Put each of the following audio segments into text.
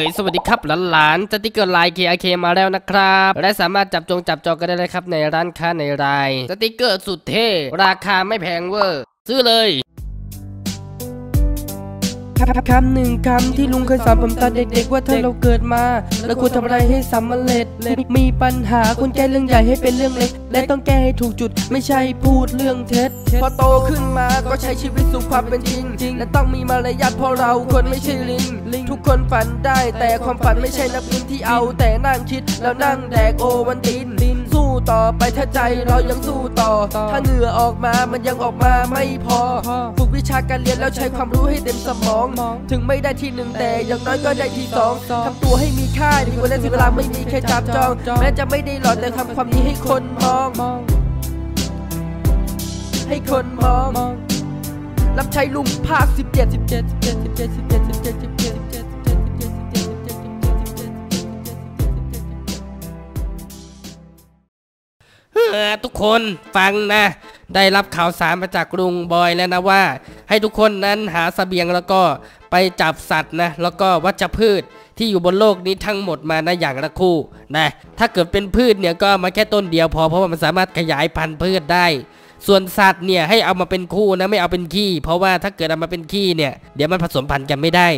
ยสวัสดีครับหลานๆสติกเกอร์ไลน์ KRK มาแล้วนะครับ และสามารถจับจองจับจองกันได้เลยครับในร้านค้าในไลน์ สติกเกอร์สุดเท่ ราคาไม่แพงเวอร์ ซื้อเลย คำหนึ่งคำที่ลุงเคยสอนผมตอนเด็กๆว่าถ้าเราเกิดมาแล้วควรทำอะไรให้สำเร็จมีปัญหาควรแก้เรื่องใหญ่ให้เป็นเรื่องเล็ก และต้องแก้ให้ถูกจุดไม่ใช่พูดเรื่องเท็จพอโตขึ้นมาก็ใช้ชีวิตสู่ความเป็นจริง และต้องมีมารยาทเพราะเราคนไม่ใช่ลิงทุกคนฝันได้แต่ความฝันไม่ใช่นักบินที่เอาแต่นั่งคิดแล้วนั่งแดกโอวันติน ต่อไปถ้าใจเรายังสู้ต่อ ถ้าเหงื่อออกมามันยังออกมาไม่พอ ฝึกวิชาการเรียนแล้วใช้ความรู้ให้เต็มสมอง ถึงไม่ได้ที่หนึ่งแต่อย่างน้อยก็ได้ที่สองทำตัวให้มีค่าดีกว่าได้เสียเวลาไม่มีใครจับจอง แม้จะไม่ได้หล่อแต่ทำความดีให้คนมอง ให้คนมอง รับใช้ลุงภาค17 17 17 17 17 17 17 เฮ้อทุกคนฟังนะ ได้รับข่าวสารมาจากลุงบอยแล้วนะว่า ให้ทุกคนนั้นหาสเสบียงแล้วก็ไปจับสัตว์นะ แล้วก็วัชพืชที่อยู่บนโลกนี้ทั้งหมดมานะอย่างละคู่นะถ้าเกิดเป็นพืชเนี่ยก็มาแค่ต้นเดียวพอเพราะว่ามันสามารถขยายพันธุ์พืชได้ส่วนสัตว์เนี่ยให้เอามาเป็นคู่นะไม่เอาเป็นขี้ เพราะว่าถ้าเกิดเอามาเป็นขี้เนี่ยเดี๋ยวมันผสมพันธุ์กันไม่ได้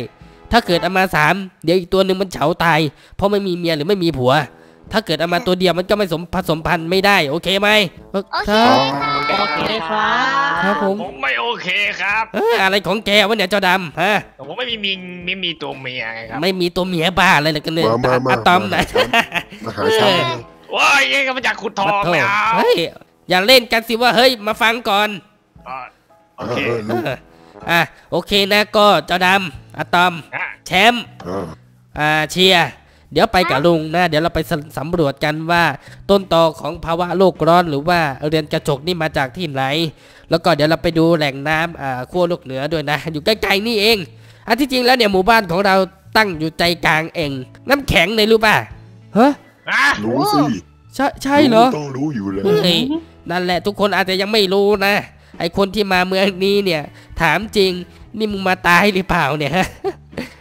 ถ้าเกิดเอามาสามเดี๋ยวอีกตัวหนึ่งมันเฉาตาย เพราะไม่มีเมียหรือไม่มีผัว ถ้าเกิดเอามาตัวเดียวมันก็ไม่สมผสมพันธุ์ไม่ได้ โอเคไหมเอ้อโอเคครับโอเคครับครับผมผมไม่โอเคครับเอ้ออะไรของแกวะเนี่ยเจ้าดำฮะผมไม่มีมีไม่มีตัวเมียไงครับไม่มีตัวเมียบ้าอะไรเลยกันเนี่ยมามามาอะตอมนะมาหาฉันว้ายเองก็มาจากขุดทองไม่เอาเฮ้ยอย่าเล่นกันสิว่าเฮ้ยมาฟังก่อนเออโอเอเคอลูกเอออะโอเคนะก็เจ้าดำอะตอมฮะแชมป์เอออ่าเชียร์ เดี๋ยวไปกับลุงนะ เดี๋ยวเราไปสำสำรวจกันว่า ต้นตอของภาวะโลกร้อนหรือว่าเรือนกระจกนี่มาจากที่ไหน แล้วก็เดี๋ยวเราไปดูแหล่งน้ำอ่าขั้วโลกเหนือด้วยนะ อยู่ใกล้ๆนี่เอง อันที่จริงแล้วเนี่ยหมู่บ้านของเราตั้งอยู่ใจกลางเอง น้ำแข็งเลยรู้ป่ะฮะอะรู้สิใช่ใช่เหรอต้องรู้อยู่แล้วเฮ้ยนั่นแหละทุกคนอาจจะยังไม่รู้นะไอคนที่มาเมืองนี้เนี่ย ถามจริง นี่มึงมาตายหรือเปล่าเนี่ยฮะ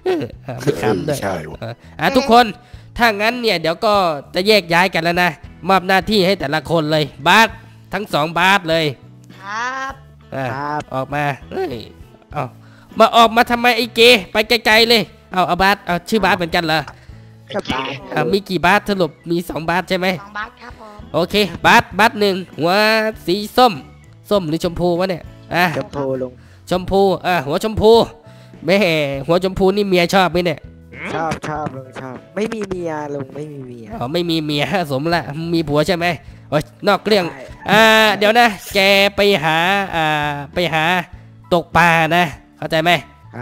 เออไม่ขำด้วยใช่วะเอออะทุกคนถ้างั้นเนี่ยเดี๋ยวก็จะแยกย้ายกันแล้วนะมอบหน้าที่ให้แต่ละคนเลย บาสทั้งสองบาสเลย ครับอะครับออกมาเฮ้ยเอามาออกมาทำไมไอ้เกไปไกลๆเลยเอาเอาบาสเอาชื่อบาสเหมือนกันเหรอไอ้เก๋อะมีกี่บาสสรุปมีสองบาสใช่ไหมสองบาทครับผมโอเคบัตรบัตรหนึ่งหัวสีส้ม ส้มหรือชมพูวะเนี่ยอะชมพูลุง ชมพูอะหัวชมพูแม่หัวชมพูนี่เมียชอบไหมเนี่ยชอบชอบลุงชอบ ไม่มีเมียลุงไม่มีเมียอ๋อไม่มีเมียสมละมีผัวใช่ไหมโอ้ยนอกเรื่องใช่อ่าเดี๋ยวนะ แกไปหาอ่าไปหาตกปลานะเข้าใจไหม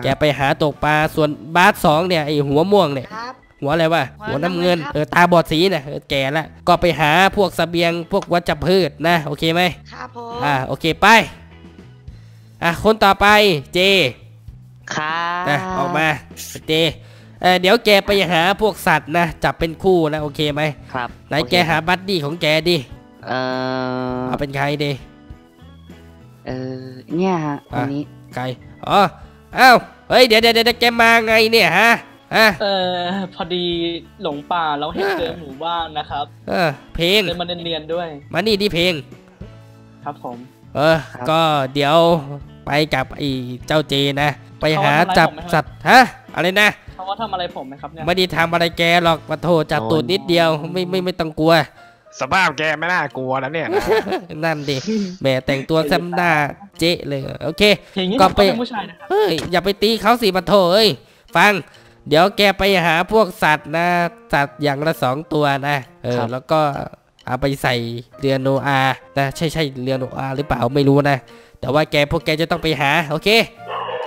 แกไปหาตกปลาส่วนบาสสองเนี่ยไอหัวม่วงเนี่ยครับหัวอะไรวะหัหัววน้ำน้ำเงิเงินนครับเออตาบอดสีนะเออแก่ละก็ไปหาพวกเสบียงพวกวัชพืชนะ โอเคไหมครับผมอ่าโอเคไป อะคนต่อไปเจครับนะออกมาเจเออเดี๋ยวแกไปหาพวกสัตว์นะจับเป็นคู่นะโอเคไหมครับไหนแกหาบัดดี้ของแกดิเอ่อเอาเป็นใครดิเออเนี่ยฮะอะวันนี้ใครอ๋ออ้าวเฮ้ยเดี๋ยวเดี๋ยวเดี๋ยวแกมาไงเนี่ยฮะฮะเออพอดีหลงป่าแล้วเห็นเจอหมู่บ้านนะครับ เออ เพลงเลยมาเรียนๆด้วย มานี่ดิเพลง ครับผม เออ ก็เดี๋ยว ไปกับไอ้เจ้าเจนะ ไปหาจับสัตว์ฮะอะไรนะเขาว่าทำอะไรผมไหมครับเนี่ยไม่ได้ทำอะไรแกหรอกมาโทษจับตูดนิดเดียวไม่ไม่ไม่ต้องกลัวสภาพแกไม่น่ากลัวนะเนี่ยนะนั่นดิแหมแต่งตัวแซมหน้าเจ๊เลยโอเคอย่างนี้ก็ก็ไปเป็นผู้ชายนะครับเฮ้ยอย่าไปตีเขาสิมาโถเอ้ยฟัง เดี๋ยวแกไปหาพวกสัตว์นะสัตว์อย่างละสองตัวนะเออแล้วก็เอาไปใส่เรือโนอาห์นะใช่ใช่เรือโนอาห์หรือเปล่าไม่รู้นะ แต่ว่าแกพวกแกจะต้องไปหาโอเค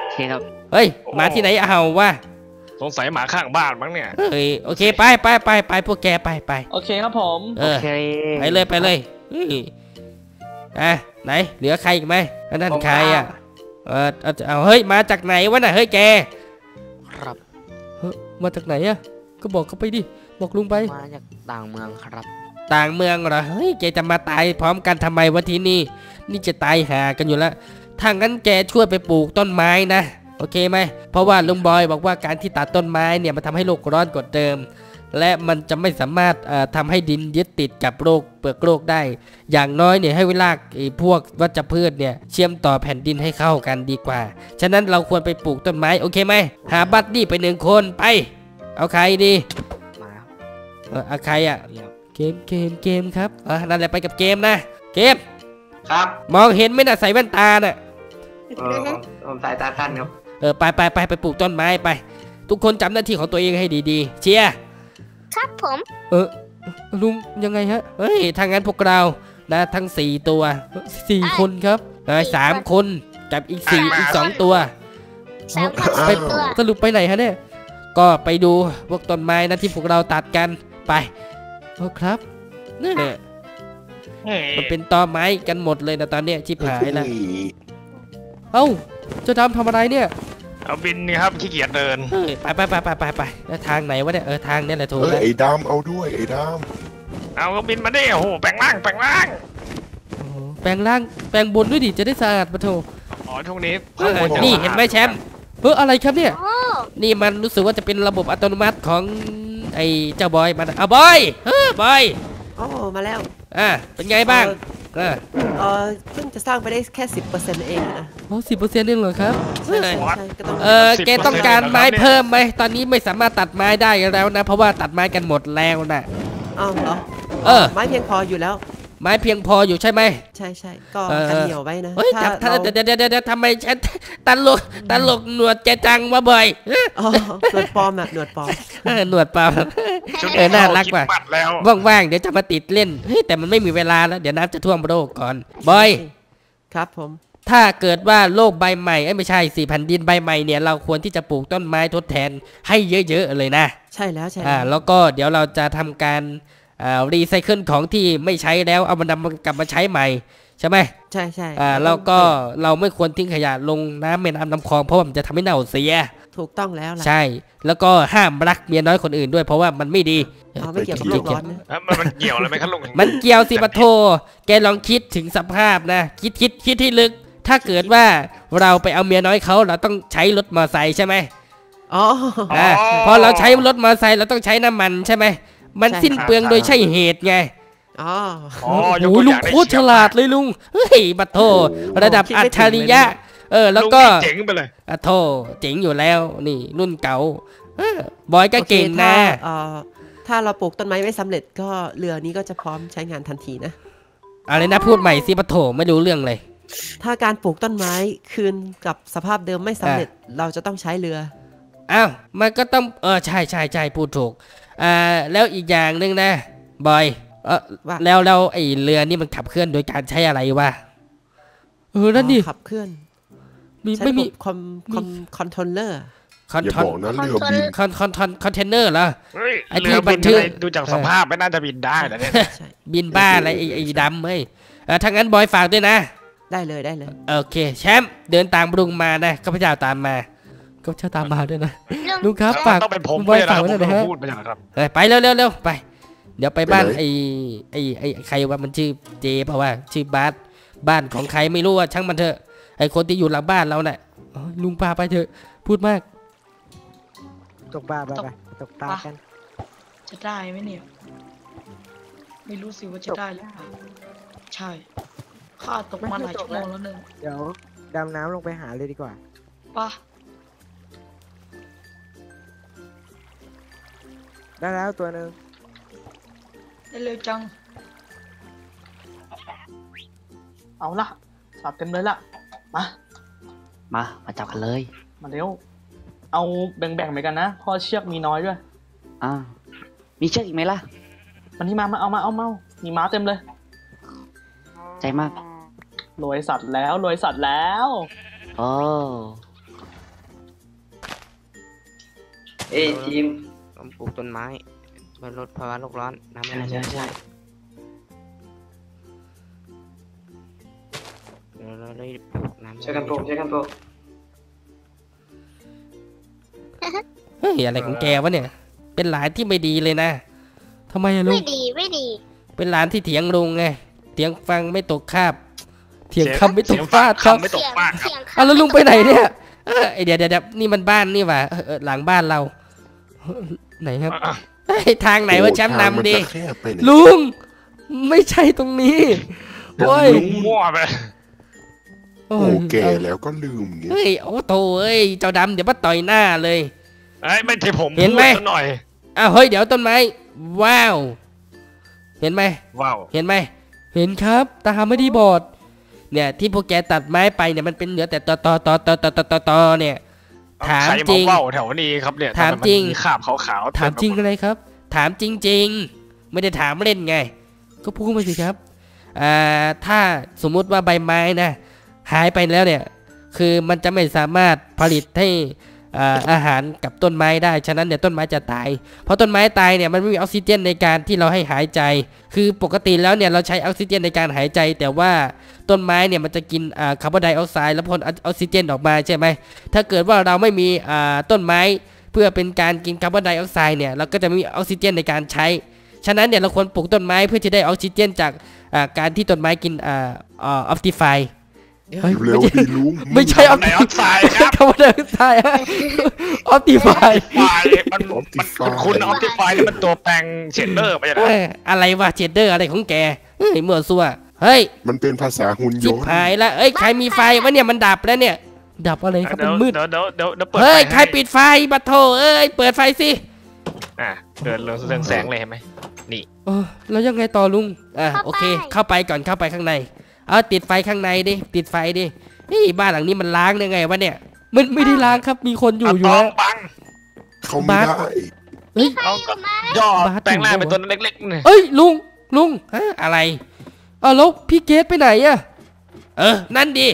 โอเคครับเฮ้ยมาที่ไหนเอาวะสงสัยหมาข้างบ้านมั้งเนี่ยเฮ้ยโอเคไปไปไปไปพวกแกไปไปโอเคครับผมเอโออเคไปเลยไปเลยเฮ้ยอะไหน เหลือใครอีกไหมอันนั่นใครอะเออเอาเอาเฮ้ยมาจากไหนวะน่ะเฮ้ยแก ครับเฮ้ยมาจากไหนอะก็บอกเขาไปดิบอกลุงไปมาจากต่างเมืองครับ ต่างเมืองเหรอเฮ้ยแกจะมาตายพร้อมกันทำไมวะที่นี่ นี่จะตายหากันอยู่แล้วถ้างั้นแกช่วยไปปลูกต้นไม้นะ โอเคไหม เพราะว่าลุงบอยบอกว่าการที่ตัดต้นไม้เนี่ยมันทำให้โลกร้อนกว่าเดิม และมันจะไม่สามารถเอ่อทำให้ดินยึดติดกับโลกเปลือกโลกได้ อย่างน้อยเนี่ยให้เวลากไอ้พวกวัชพืชเนี่ยเชื่อมต่อแผ่นดินให้เข้ากันดีกว่า ฉะนั้นเราควรไปปลูกต้นไม้ โอเคไหม หาบัดดี้ไปหนึ่งคนไป เอาใครดี มาครับเออเอาใครอะเดี๋ยวเกมเกมเกมครับเออนั่นแหละไปกับเกมนะ เกม ครับมองเห็นไหมน่ะใส่แว่นตาน่ะเออผมผมสายตาสั้นครับเออไปไปไปไปปลูกต้นไม้ไป ทุกคนจำหน้าที่ของตัวเองให้ดีๆ เชียร์ครับผม เออลุงยังไงฮะเฮ้ยทางนั้นพวกเรานะทั้งสี่ตัวสี่คนครับเออสามคนกับอีกสี่อีกสองตัวสามคนไปสี่ตัวสรุปไปไหนฮะเนี่ยก็ไปดูพวกต้นไม้นะที่พวกเราตัดกันไปโอ้ครับนี่นเฮ้ย มันเป็นตอไม้กันหมดเลยนะตอนเนี้ยชิบหายแล้วเอ้าเจะดำทำอะไรเนี่ย เอาบินนี่ครับขี้เกียจเดินเฮ้ยไปไปไปไปไปไปแล้วทางไหนวะเนี่ยเออทางเนี้แหละถูกเฮ้ยแล้วไอ้ดำเอาด้วยไอ้ดเอาก็บินมาดิโอ้โหแปลงร่างแปลงร่างโอ้โหแปลงร่างแปลงบนด้วยดิจะได้สะอาดปะโถอ๋อช่วงนี้เออข้างบจะนี่เห็นไหมแชมป์เฮ้ยอะไรครับเนี่ยโอ้นี่มันรู้สึกว่าจะเป็นระบบอัตโนมัติของไอ้เจ้าบอยมันอะบอยเฮ้ยบอย โอ้มาแล้วอะเป็นไงบ้างเออเออเพิ่งจะสร้างไปได้แค่สิบเปอร์เซ็นต์เองนะโอ้สิบเปอร์เซ็นต์เองเหรอครับใช่ใช่ใช่ก็ต้องเออแกต้องการไม้เพิ่มไหมตอนนี้ไม่สามารถตัดไม้ได้แล้วนะ เพราะว่าตัดไม้กันหมดแล้วนะอ้าวเหรอเออไม้เพียงพออยู่แล้ว ไม้เพียงพออยู่ใช่ไหมใช่ใช่ก็เออกันเหนียวไว้นะเฮ้ยถ้าถ้าเราเดี๋ยวเดี๋ยวเดี๋ยวเดี๋ยวทำไมฉันตลกตลกหนวดแจจังวะบอยเอออ๋อหนวดปลอมอะหนวดปลอมเออหนวดเปล่าช่วงเออน่ารักว่ะคิดบัตรแล้วว่างๆเดี๋ยวจะมาติดเล่นเฮ้ยแต่มันไม่มีเวลาแล้วเดี๋ยวน้ำจะท่วมโลกก่อนบอยครับผมถ้าเกิดว่าโลกใบใหม่เอ้ยไม่ใช่สี่แผ่นดินใบใหม่เนี่ยเราควรที่จะปลูกต้นไม้ทดแทนให้เยอะๆเลยนะ ใช่แล้วใช่อ่าแล้วแล้วก็เดี๋ยวเราจะทำการอ่า รีไซเคิลของที่ไม่ใช้แล้วเอามันนำกลับมาใช้ใหม่ใช่ไหมใช่ใช่อ่าแล้วก็เราไม่ควรทิ้งขยะลงน้ำแม่น้ำลำคลองเพราะว่ามันจะทำให้เน่าเสีย ถูกต้องแล้วล่ะใช่ แล้วก็ห้ามรักเมียน้อยคนอื่นด้วยเพราะว่ามันไม่ดีเอาไม่เกี่ยวกับโลกร้อนนะเอ้ยมันมันเกี่ยวอะไรไหมครับลุงมันเกี่ยวสิปะโท แกลองคิดถึงสภาพนะ คิดคิดคิดที่ลึก ถ้าเกิดว่าเราไปเอาเมียน้อยเขาเราต้องใช้รถมอเตอร์ไซค์ใช่ไหมอ๋ออ่าพอเราใช้รถมอเตอร์ไซค์เราต้องใช้น้ำมันใช่ไหม มันใช่สิ้นเปลืองโดยใช่เหตุไงอ๋ออ๋อโอ้ยกโหตัวอลุงย่างได้โคตรฉลาดเลยลุงเฮ้ยบัตโทระดับคิดอัไม่จถึงฉริยะเลยนะเออ แล้วลุงก็นี่เจ๋งไปเลยอะโทเจ๋งอยู่แล้ว นี่ รุ่นเก่าเออบอยก็โอคเก่งนะถ้าเอ่อถ้าเราปลูกต้นไม้ไม่สำเร็จก็เรือนี้ก็จะพร้อมใช้งานทันทีนะอะไรนะพูดใหม่สิบัตโทไม่รู้เรื่องเลย ถ้าการปลูกต้นไม้คืนกับสภาพเดิมไม่สำเร็จเราจะต้องใช้เรือ อ้าวมันก็ต้องเออใช่ใช่ใช่พูดถูกอ่าแล้วอีกอย่างหนึ่งนะบอยเออว่าแล้วแล้วไอ้เรือนี่มันขับเคลื่อนโดยการใช้อะไรวะเออนั่นดิขับเคลื่อนมีใช้ไม่ระบมีบคอมคอมคอนโทรลเลอร์คอนำอย่าทอนบอกนะเรือบินคอนคอนทอนคอนเทนเนอร์เหรอเฮ้ยไอ้ที่เรือบับินนทึกอะไรดูจากสภาพไม่น่าจะบินได้นะเนี่ยใช่บินบ้าอะไรไอ้ไอ้ดำเฮ้ยเออถ้างั้นบอยฝากด้วยนะ ได้เลยได้เลย โอเค แชมป์เดินตามลุงมานะข้าพเจ้าตามมา ข้าพเจ้าตามมาด้วยนะลุงลุงครับฝากต้องเป็นผมบอยด้วยนะฝากครับไว้หน่อยนะฮะผมพูดไปอย่างนั้นครับเอ้ยไปเร็วเร็วเร็วไป เดี๋ยวไปบ้านไปไหนไอ้ไอ้ไอ้ใครว่ามันชื่อเจเปล่าว่าชื่อบาสบ้านของใครไม่รู้อะช่างมันเถอะไอ้คนที่อยู่หลังบ้านเราน่ะอ๋อลุงพาไปเถอะพูดมาก ตกปลาไปไปตกปลากัน จะได้ไหมเนี่ย ไม่รู้สิว่าจะได้หรือเปล่าใช่ข้าตกมาหลายชั่วโมงแล้วหนึ่งเดี๋ยวดำน้ำลงไปหาเลยดีกว่าปะ ได้แล้วตัวหนึ่งได้เร็วจัง เอาละสับเต็มเลยล่ะมา มา มาจับกันเลย มาเร็ว เอาแบ่งๆไปกันนะเพอเชือกมีน้อยด้วย อ่า มีเชือกอีกไหมล่ะ มันที่มา มาเอามา เอาเมา มีม้าเต็มเลย ใจมาก รวยสัตว์แล้ว รวยสัตว์แล้วโอ้เอ้ยทีมผม ปลูกต้นไม้เพื่อลดภาวะโลกร้อนน้ำใช่มันใช่ใช่เราเราเลยปลูกน้ำช่วยกันปลูกช่วยกันปลูกเฮ้ยอะไรของแกวะเนี่ย เป็นหลานที่ไม่ดีเลยนะทำไมอะลุไม่งดีไม่ดี เป็นหลานที่เถียงลุงไงเถียงฟังไม่ตกคาบ เถียงคำไม่ตกเสียงฟาดครับคำไม่ตกฟาดครับเสียงอะแล้วลุงไปไหนเนี่ยเออไอเดี๋ยวเดี๋ยวเดี๋ยวนี่มันบ้านนี่หว่าเออเออหลังบ้านเราเออ ไหนครับทางไหนว่าแชมป์นำดีลุง ไม่ใช่ตรงนี้โอ้ยมั่วไปโอ้แก่แล้วก็ลืมเฮ้ยโอ้โตเอ้ยเจ้าดำเดี๋ยวมาต่อยหน้าเลยไอ้ไม่ใช่ผมเห็นไหมหน่อยอ้าวเฮ้ยเดี๋ยวต้นไม้ว้าว เห็นไหมว้าวเห็นไหมเห็นครับตาไม่ดีบอดเนี่ยที่พวกแกตัดไม้ไปเนี่ยมันเป็นเหลือแต่ตอตอตอตอตอตอตอเนี่ย ถามใครจริงมาว่าวแถวนี้ครับเนี่ยถามจริงทำไนมีขาบขาวๆถามจริงเต็ไปหดอะไรครับ ถามจริง ๆ ไม่ได้ถามเล่นไง ก็พูดมาสิครับอ่าถ้าสมมุติว่าใบไม้นะหายไปแล้วเนี่ย คือมันจะไม่สามารถผลิตให้ อาหารกับต้นไม้ได้ ฉะนั้นเนี่ยต้นไม้จะตาย เพราะต้นไม้ตายเนี่ยมันไม่มีออกซิเจนในการที่เราให้หายใจ คือปกติแล้วเนี่ยเราใช้ออกซิเจนในการหายใจ แต่ว่าต้นไม้เนี่ยมันจะกินคาร์บอนไดออกไซด์แล้วพ่นออกซิเจนออกมาใช่ไหม ถ้าเกิดว่าเราไม่มีต้นไม้เพื่อเป็นการกินคาร์บอนไดออกไซด์เนี่ยเราก็จะไม่มีออกซิเจนในการใช้ ฉะนั้นเนี่ยเราควรปลูกต้นไม้เพื่อจะได้ออกซิเจนจากการที่ต้นไม้กินออ OptiFine เดี๋ยวเฮ้ยเร็วๆดีลุงไม่ใช่ออฟไดออกไซด์ครับคาร์บอนไดออกไซด์ OptiFine ไฟมันมันคุณคุณ OptiFine นี่มันตัวแปลง shader ไม่ใช่เหรออะไรวะ shader อะไรของแกเฮ้ยมั่วซั่วเฮ้ยมันเป็นภาษาหุ่นยจิบนต์หายละเอ้ยใครมีไฟวะเนี่ยมันดับแล้วเนี่ย ดับอะไรครับเดี๋มัยวนมืดเดี๋ยวเดี๋ยวเดี๋ยวเดี๋ยวเปิดเฮ้ยไฟใครปิดไฟบัตโทเอ้ยเปิดไฟสิอะเดินเรื่องเรื่องแสงเลยเห็นไหมเออแล้วยังไงต่อลุงอะโอเค เข้าไปก่อนเข้าไปข้างใน เอาติดไฟข้างในดิติดไฟดิเฮ้ยบ้านหลังนี้มันล้างได้ไงวะเนี่ยมันไม่ได้ล้างครับมีคนอยู่เอาอยู่ตอแล้งวบังเขาไม่ได้เฮ้ยเอาก็ย่อบาสแปลงร่างเป็นอยู่ตัวเล็กๆเนี่ยเอ้ยลุงลุงฮะอะไรเอาแล้วพี่เกตไปไหนอะเออนั่นดิ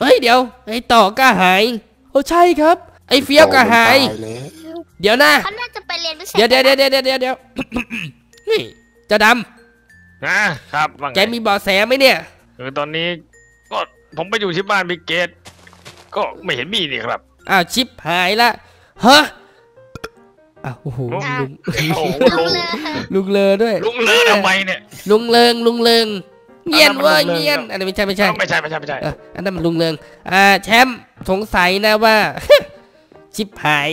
เฮ้ยเดี๋ยวไอ้ต่อก็หายโอ้ใช่ครับ ไอ้เฟี้ยวก็หายตายแล้วเดี๋ยวนะเขาน่าจะไปเรียนวิชาเดี๋ยวเดี๋ยวเดี๋ยวเดี๋ยวเดี๋ยวเดี๋ยวนี่เจ้าด นะครับว่าำไงแกมีเบาะแสไหมเนี่ย คือตอนนี้ก็ผมไปอยู่ที่บ้านบิเกต ก็ไม่เห็นมีนี่ครับ อ้าวชิปหายละฮะอ้าวโอ้โหลุงโอ้โหลุลุงงเลยลุงเลอด้วย ลุงเลอะทำไมเนี่ย ลุงเลิงลุงเลิงเงียนอันนั้นมันเว่าลุงเลิงเงียนอันนี้ไม่ใช่ไม่ใช่ไม่ใช่ไม่ใช่ไม่ใช่เอออันนั้นมันลุงเลิงอ่าแชมป์สงสัยนะว่า ชิปหาย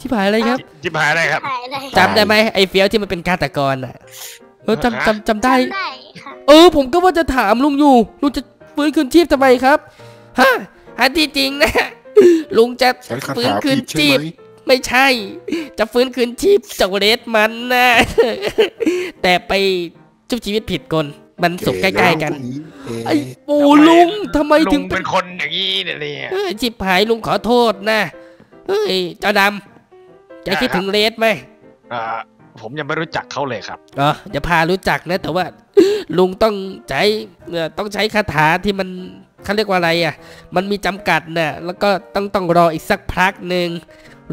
ชิปหายอะไรครับจิบหายอะไรครับถ่ายเลยจำได้ไหมไอ้เฟี้ยวที่มันเป็นฆาตกรอะเออจำจำจำได้ จำได้ค่ะ เออ ผมก็ว่าจะถามลุงอยู่ ลุงจะฟื้นคืนชีพทำไมครับฮะอันที่จริงนะ ลุงจะใช้คาฟื้นถาคืผินดใช่ชีไหพมไม่ใช่ จะฟื้นคืนชีพจากเรสมันนะ แต่ไปชุบชีวิตผิดคนมันสุกใกล้ๆกันไอ้ปูลุงทำไมลุถึงงเป็นคนอย่างนี้เนี่ยเนี่ย เอ้ยจิบหายลุงขอโทษนะเฮ้ยเจ้าดำแกคิดถึงเรสไหม อ่า ผมยังไม่รู้จักเขาเลยครับเออเดี๋ยวพารู้จักนะแต่ว่า ลุงต้องใช้เอ่อต้องใช้คาถาที่มันเขาเรียกว่าอะไรอะ มันมีจำกัดน่ะแล้วก็ต้องต้องรออีกสักพักหนึ่ง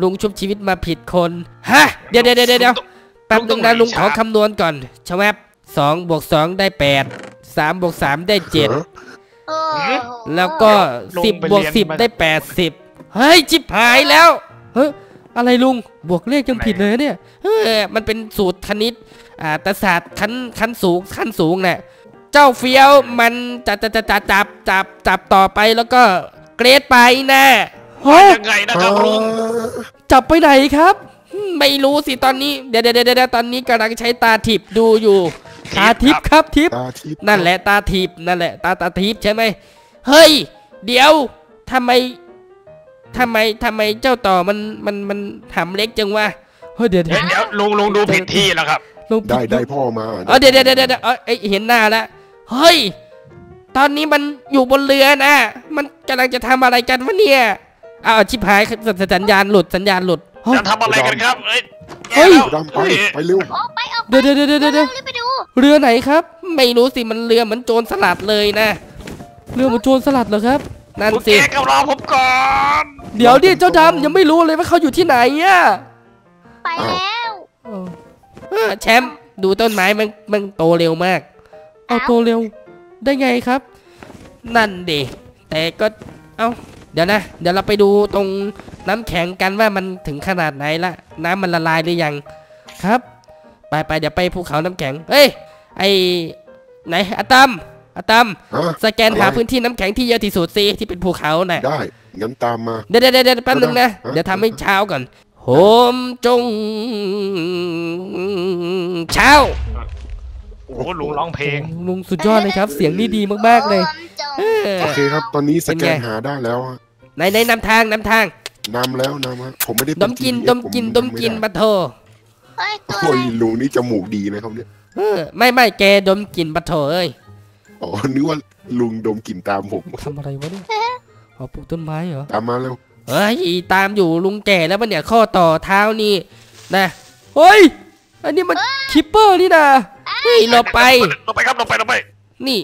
ลุงชุบชีวิตมาผิดคนฮะเดี๋ยวเดี๋ยวเดี๋ยวเดี๋ยวแป๊บนึงนะลุงขอคำนวณก่อนชะแวบสองบวกสองได้แปดสามบวกสามได้เจ็ดโอ้โหแล้วก็ลุงสิบไปบวกเรียนสิบมาได้แปดสิบเฮ้ยจิบหายแล้วเฮ้ย อะไรลุงบวกเลขยังผิดเลยเนี่ยเฮ้ยมันเป็นสูตรคณิตอ่าแต่ศาสตร์ขั้นขั้นสูงขั้นสูงน่ะเจ้าเฟี้ยวมันจะจะจะจะจับจับจับต่อไปแล้วก็เกรดไปนะเฮ้ยยังไงนะครับลุงจับไปไหนครับ ไม่รู้สิตอนนี้เดี๋ยวเดี๋ยวเดี๋ยวเดี๋ยวตอนนี้กำลังใช้ตาทิพย์ดูอยู่ ตาทิพย์ครับทิพย์ตาทิพย์นั่นแหละตาทิพย์นั่นแหละตาตาทิพย์ใช่ไหมเฮ้ย เดี๋ยวทำไม ทำไมทำไมเจ้าต่อมันมันมันหำเล็กจังวะเฮ้ยเดี๋ยวเดี๋เดี๋ยยววเดี๋ยวลุงลุงดูผิดที่แล้วครับลงได้ได้พ่อมาเออเดี๋ยวเดี๋ยวเดี๋ยวเดี๋ยวเอ้ยเห็นหน้าแล้วเฮ้ยตอนนี้มันอยู่บนเรือนะ มันกำลังจะทำอะไรกันวะเนี่ยอ้าวชิบหายสัญญาณหลุดสัญญาณหลุดเฮ้ยจะทำอะไรกันครับเอ้ยเฮ้ยดำไปไปเร็วโอ้ไปออกไปเดี๋ยวเดี๋ยวเดี๋ยวเดี๋ยวเดี๋ยวรีบไปดูเรือไหนครับ ไม่รู้สิมันเรือเหมือนโจรสลัดเลยนะ เรือเหมือนโจรสลัดเหรอครับ นั่นคุณสิแกก็รอผมก่อน เดี๋ยวดิเจ้าดำยังไม่รู้เลยว่าเขาอยู่ที่ไหนอะไปแล้วเออเออแชมป์ดูต้นไม้มันมันโตเร็วมากเอาโตเร็วได้ไงครับ นั่นดิแต่ก็เอาเดี๋ยวนะ เดี๋ยวเราไปดูตรงน้ำแข็งกันว่ามันถึงขนาดไหนละน้ำมันละลายหรือยังครับ ไปไปเดี๋ยวไปภูเขาน้ำแข็งเฮ้ยไอไหนอะตัมอะตัมฮะสแกนหาอะไรพื้นที่น้ำแข็งที่เยอะที่สุดสิที่เป็นภูเขาน่ะได้ งั้นตามมา เดี๋ยวเดี๋ยวเดี๋ยวแป๊บนึงนะฮะเดี๋ยวทำให้เช้าก่อนโหมจง เช้า โอ้โหลุงร้องเพลง ลุงสุดยอดเลยครับ เสียงนี่ดีมากๆเลยโอมจงเออโอเคครับ ตอนนี้สแกเป็นนไงหาได้แล้วฮะไหนไหนนำทางนำทางนำแล้วนำฮะผมไม่ได้เป็ดมกิน GPS ดมกินผดมกินไได้ปะโทเฮ้ยตัวโอ้อะไรยลุงนี่จมูกดีนะครับเนี่ยเออไม่ไม่แกดมกลินปะโถเอ้ย อ๋อ นึกว่าลุงดมกลิ่นตามผมทำอะไรวะเนี่ย อ๋อปลูกต้นไม้เหรอตามมาแล้วเฮ้ยตามอยู่ลุงแก่แล้วปะเนี่ยข้อต่อเท้านี่นะเฮ้ยอันนี้มันคิปเปอร์นี่นะเฮ้ยหลบไปลงไปครับลงไปลงไป นี่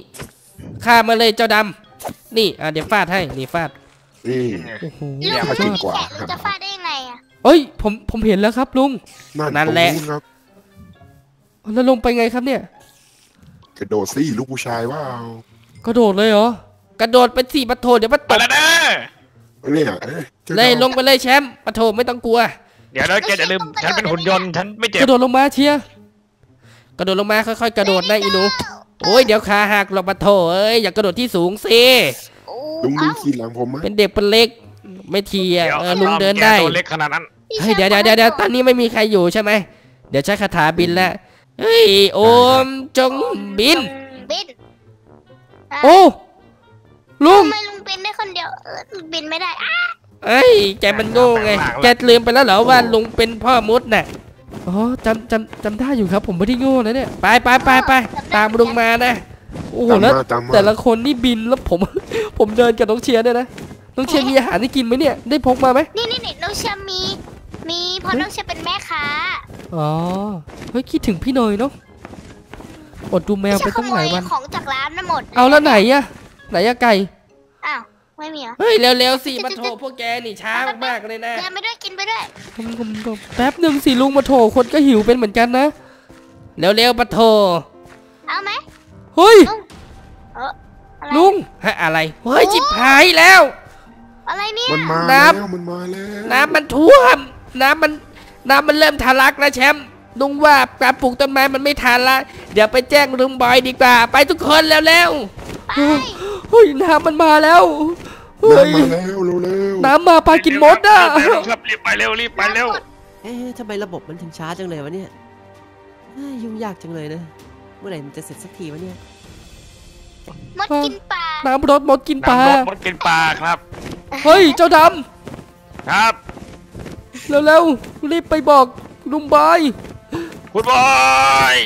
ฆ่ามาเลยเจ้าดำนี่อะเดี๋ยวฟาดให้นี่ฟาดนี่โอ้โหลุงเนี่ยไม่มามีกินกว่าแขนลุงจะฟาดได้ยังไงอะเอ้ยผมผมเห็นแล้วครับลุงนั่นนั่นตรงแหละนู้นครับแล้วลงไปไงครับเนี่ยกระโดดสิลูกผู้ชายว่า กระโดดเลยเหรอ กระโดดไปสี่ปะโถเดี๋ยวมันไปตกแล้วนะเนี่ยเอ๊ะจะเลยอาลงไปเลยแชมป์ปะโถไม่ต้องกลัว เดี๋ยวนะแกจะลืมฉันเป็นหุ่นยนต์ฉันไม่เจ็กบระโดดลงมาเชียร์กระโดดลงมาค่อยๆ กระโดดนะอีหนูโอ้ยเดี๋ยวขาหักหรอกปะโถเอ้ยอย่ากระโดดที่สูงสิโอ้ลุงลุเอ้างขี่หลังผมไหมเป็นเด็กเป็นเล็ก ไม่ทีอะเดี๋ยวเออลุงเดินแกได้ตัวเล็กขนาดนั้นพี่เฮ้ยเดี๋ยวเดี๋ยวเดี๋ยวเดี๋ยวตอนนี้ไม่มีใครอยู่ใช่ไหมเดี๋ยวใช้คาถาบินแล้วเฮ้ยโอมจงบินบินอะโอ้ ลุงทำไมลุงบินได้คนเดียวเออบินไม่ได้อะเอ้ยแกมันโง่ไงแกลืมไปแล้วเหรอว่าลุงเป็นพ่อมดน่ะอ๋อจำจำจำได้อยู่ครับ ผมไม่ได้โง่นะเนี่ยไปไปไปไปตามลุงมานะโอ้โหตามแล้วมาตามมาแต่ละคนนี่บินแล้วผม ผมเดินกับน้องเชียร์เนี่ยนะน้องเชียร์มีอาหารให้กินไหมเนี่ยได้พกมาไหมนี่นี่นี่น้องเชยมี มีเพราะน้องเชยเป็นแม่ค้าอ๋อเฮ้ยคิดถึงพี่หน่อยเนาะอดดูแมวไปจะขตั้งโมหลายยวันของจากร้านมาหมด เอาแล้วไหนอะ ไหนอะไก่ อ้าว ไม่มีเหรอ เฮ้ยเร็วๆสิมาโถพวกแกนี่ช้ามากๆเลยนะเดินไปด้วยกินไปด้วยแป๊บหนึ่งสิลุงมาโถคนก็หิวเป็นเหมือนกันนะ เร็วๆปะโถเอาไหมเฮ้ยเอออะไรลุงฮะอะไร เฮ้ยจิบหายแล้ว อะไรเนี่ย มันมาน้แล้วำมันมาแล้ว น้ำมันท่วม น้ำมันน้ำมันเริ่มทะลักแล้วแชมป์ลุงว่าการปลูกต้นไม้มันไม่ทันละ เดี๋ยวไปแจ้งลุงบอยดีกว่า ไปทุกคนเร็วๆ ไปเฮ้ยน้ำมันมาแล้วเฮ้ยน้ำมาแล้วเร็วๆน้ำมาปลากินมดอะรีบไปเร็วครับรีบไปเร็วรีบไปเร็วเอ๊ะทำไมระบบมันถึงช้าจังเลยวะเนี่ยเอ้ยยุ่งยากจังเลยนะ เมื่อไหร่มันจะเสร็จสักทีวะเนี่ยมดกินปลาน้ำรดมดกินปลาน้ำรถมดกินปลาครับ เฮ้ยเจ้าดครับำเร็วๆรีบไปบอกลุงบอยคุณบอย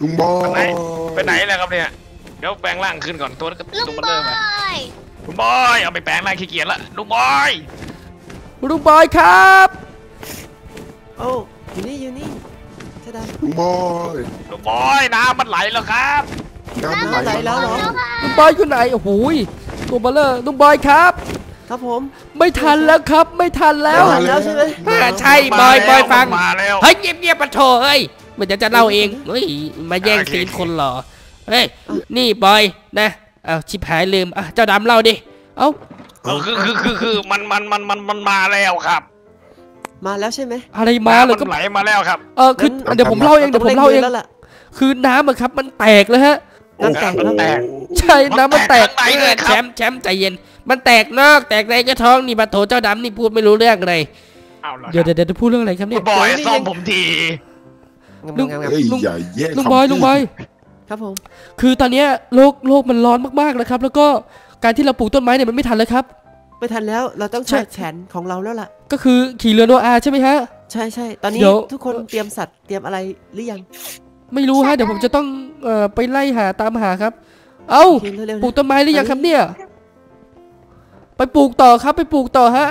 ลุงบอไปไหนยไปไหนแล้วครับเนี่ย เดี๋ยวแปลงร่างขึ้นก่อนตัวก็ลุงตัวมันบอเริ่มอะยคุณบอยเอาไปแปลงร่างขี้เกียจละลุงบอยลุงบอยครับโอ้อยู่นี่อยู่นี่เจ้าดลุงบอยลุงบอยน้ำมันไหลแล้วครับน้ำไหลน้ำไหลแล้วเหรอแล้วค่ะลุงบอยอยู่ไหนโอ้โหยตัวเบลเลอร์ลุงบอยครับำครับผม ไม่ทันแล้วครับ ไม่ทันแล้วไม่ทันแล้วใช่ไหมอ่าใช่บอยบอยฟัง มาแล้ว เฮ้ยเงียบเงียบๆปะโถเฮ้ยมันจะจะเล่าเองเฮ้ยมาแย่งซีนคนเหรอ เฮ้ยนี่บอยนะเอาชิบหายลืมอะเจ้าดำเล่าดิเอ้าเออคือคือคือคือมันมันมันมันมันมาแล้วครับ มาแล้วใช่ไหมอะไรมาเลยน้ำก็นไหลมาแล้วครับเออคือเดี๋ยวผมเล่าเองเดี๋ยวผมเล่าเองแล้วล่ะคือน้ำอะครับ มันแตกเลยฮะน้ำแตกมันแตกใช่น้ำมันแตกมันแตกข้างในเลยครับแชมป์แชมป์ใจเย็น มันแตกนอกแตกในกระท้องนี่ปะโถเจ้าดำนี่พูดไม่รู้เรื่องเลยเอาละเดี๋ยวเดี๋ยวเดี๋ยวพูดเรื่องอะไรครับคุเนี่ยณบอยซ่อมผมทีลุงงามๆเฮ้ยลุงอย่าแย่ลุงบอยลุงบอยๆ ครับผม คือตอนเนี้ยโลกโลกมันร้อนมากๆแล้วครับ แล้วก็การที่เราปลูกต้นไม้เนี่ยมันไม่ทันแล้วครับ ไม่ทันแล้วเราต้องใช่ใช้แผนของเราแล้วล่ะ ก็คือขี่เรือโนอาห์ใช่ไหมฮะ ใช่ใช่ตอนนี้เดี๋ยวทุกคนเตรียมสัตว์เตรียมอะไรหรือยัง ไม่รู้ฮะเดี๋ยวผมจะต้องเอ่อไปไล่หาตามหาครับ เอ้าโอเคเร็วๆปลูกต้นไม้หรือยังครับเนี่ย ไปปลูกต่อครับ ไปปลูกต่อฮะ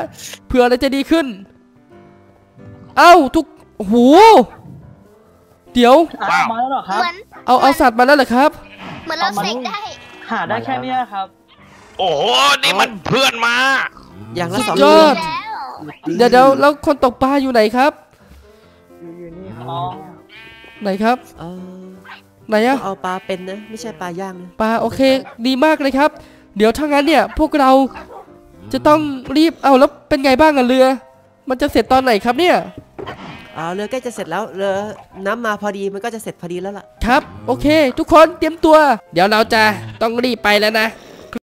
เผื่ออะไรจะดีขึ้น เอ้าทุกโอ้โห เดี๋ยวอะมาแล้วเหรอครับ เหมือนเอาเอาสัตว์มาแล้วเหรอครับ เหมือนเราเสกได้หาได้แค่เนี้ยครับ โอ้โห นี่มันเพื่อนมา อย่างละสุดสองยอด แล้ว เดี๋ยวเดี๋ยวแล้วคนตกปลาอยู่ไหนครับ อ๋อ ไหนครับ เออไหนอะเอาปลาเป็นนะ ไม่ใช่ปลาย่างนะ ปลาโอเค ดีมากเลยครับ เดี๋ยวถ้างั้นเนี่ย พวกเราจะต้องรีบเอาแล้วเป็นไงบ้างอะเรือ มันจะเสร็จตอนไหนครับเนี่ยเอาเรือใกล้จะเสร็จแล้วเรือน้ำมาพอดีมันก็จะเสร็จพอดีแล้วล่ะ ครับ โอเค ทุกคนเตรียมตัว เดี๋ยวเราจะต้องรีบไปแล้วนะ